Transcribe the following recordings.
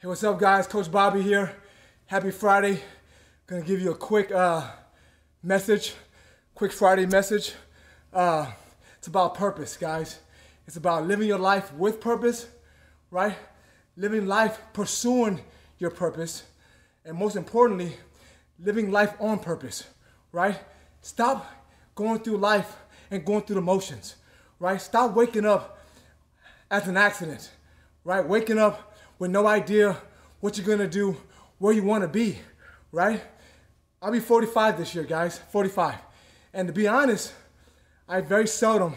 Hey, what's up, guys? Coach Bobby here. Happy Friday. Gonna give you a quick uh, message, quick Friday message. Uh, it's about purpose, guys. It's about living your life with purpose, right? Living life pursuing your purpose, and most importantly, living life on purpose, right? Stop going through life and going through the motions, right? Stop waking up as an accident, right? Waking up with no idea what you're gonna do, where you wanna be, right? I'll be 45 this year, guys, 45. And to be honest, I very seldom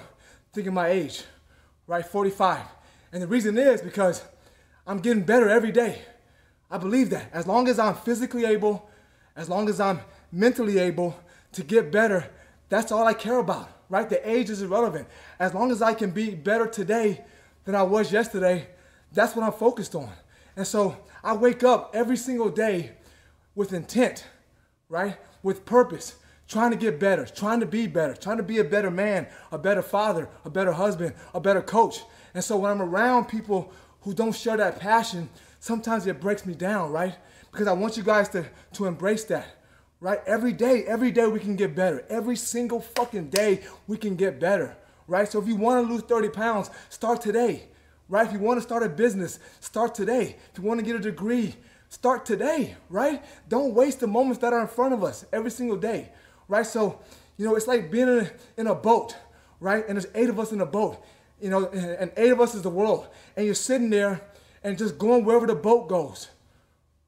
think of my age, right? 45. And the reason is because I'm getting better every day. I believe that. As long as I'm physically able, as long as I'm mentally able to get better, that's all I care about, right? The age is irrelevant. As long as I can be better today than I was yesterday, that's what I'm focused on. And so I wake up every single day with intent, right? With purpose, trying to get better, trying to be better, trying to be a better man, a better father, a better husband, a better coach. And so when I'm around people who don't share that passion, sometimes it breaks me down, right? Because I want you guys to, to embrace that, right? Every day, every day we can get better. Every single fucking day we can get better, right? So if you want to lose 30 pounds, start today right? If you want to start a business, start today. If you want to get a degree, start today, right? Don't waste the moments that are in front of us every single day, right? So, you know, it's like being in a, in a boat, right? And there's eight of us in a boat, you know, and eight of us is the world. And you're sitting there and just going wherever the boat goes,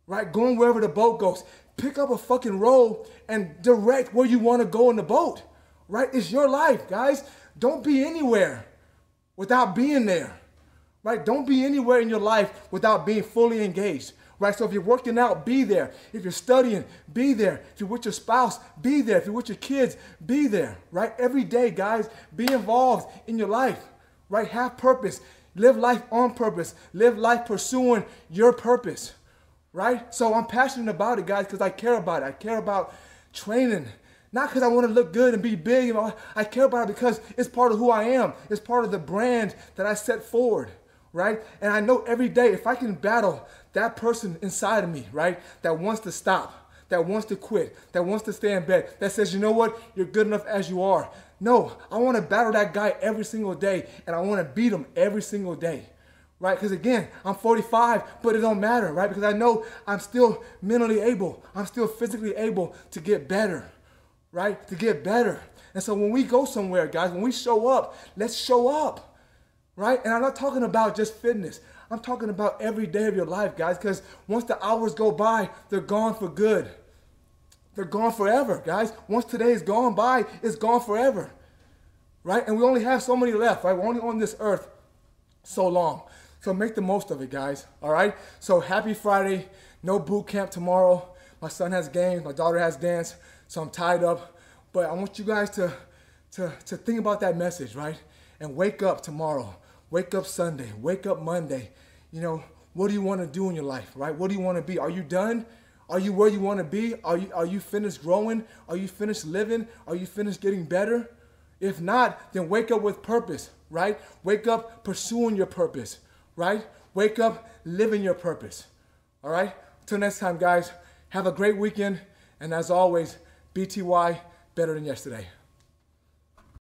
right? Going wherever the boat goes. Pick up a fucking roll and direct where you want to go in the boat, right? It's your life, guys. Don't be anywhere without being there right? Don't be anywhere in your life without being fully engaged, right? So if you're working out, be there. If you're studying, be there. If you're with your spouse, be there. If you're with your kids, be there, right? Every day, guys, be involved in your life, right? Have purpose. Live life on purpose. Live life pursuing your purpose, right? So I'm passionate about it, guys, because I care about it. I care about training. Not because I want to look good and be big. I care about it because it's part of who I am. It's part of the brand that I set forward right? And I know every day if I can battle that person inside of me, right, that wants to stop, that wants to quit, that wants to stay in bed, that says, you know what, you're good enough as you are. No, I want to battle that guy every single day and I want to beat him every single day. Right? Because again, I'm 45, but it don't matter, right? Because I know I'm still mentally able. I'm still physically able to get better, right? To get better. And so when we go somewhere, guys, when we show up, let's show up right? And I'm not talking about just fitness. I'm talking about every day of your life, guys, because once the hours go by, they're gone for good. They're gone forever, guys. Once today is gone by, it's gone forever, right? And we only have so many left, right? We're only on this earth so long. So make the most of it, guys, all right? So happy Friday. No boot camp tomorrow. My son has games, my daughter has dance, so I'm tied up. But I want you guys to, to, to think about that message, right? And wake up tomorrow Wake up Sunday, wake up Monday. You know, what do you want to do in your life, right? What do you want to be? Are you done? Are you where you want to be? Are you, are you finished growing? Are you finished living? Are you finished getting better? If not, then wake up with purpose, right? Wake up pursuing your purpose, right? Wake up living your purpose, all right? Until next time, guys, have a great weekend. And as always, BTY, better than yesterday.